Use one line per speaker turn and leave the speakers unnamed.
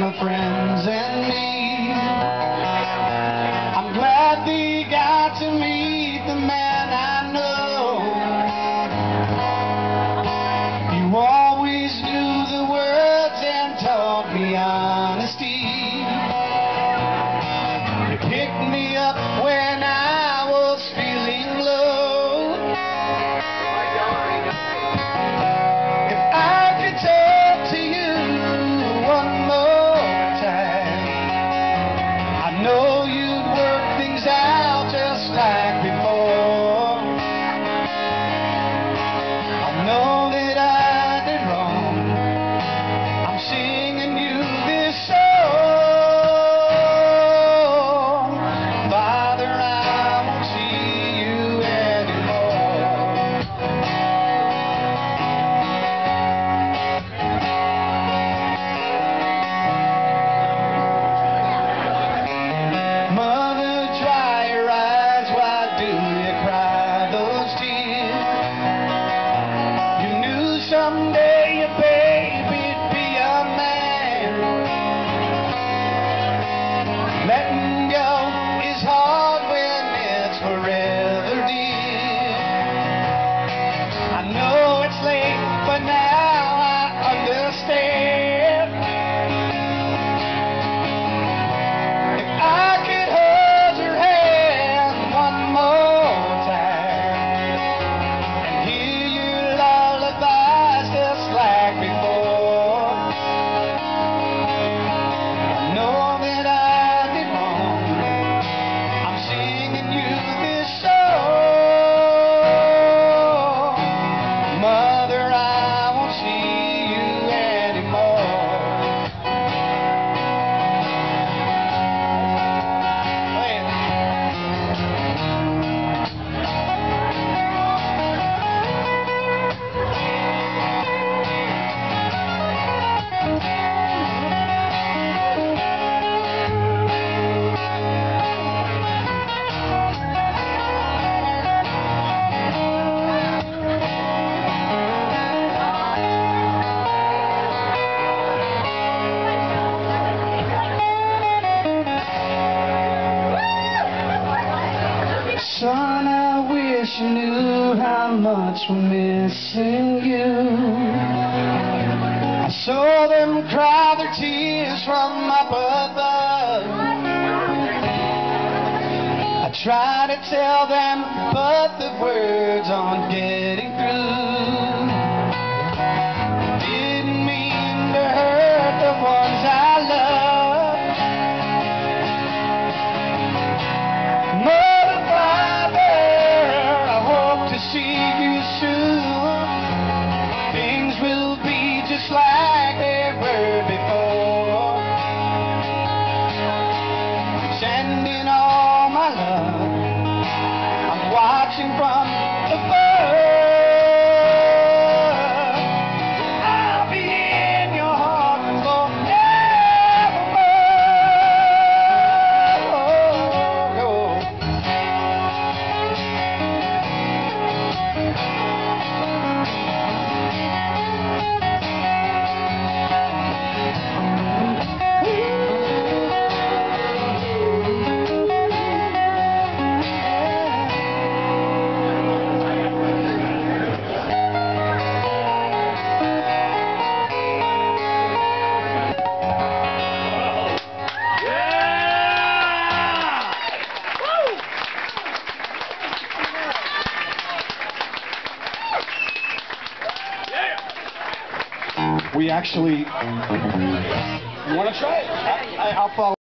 my friend. someday you you knew how much we're missing you. I saw them cry their tears from up above. I tried to tell them, but the words aren't getting we actually... Want to try it? I, I, I'll follow.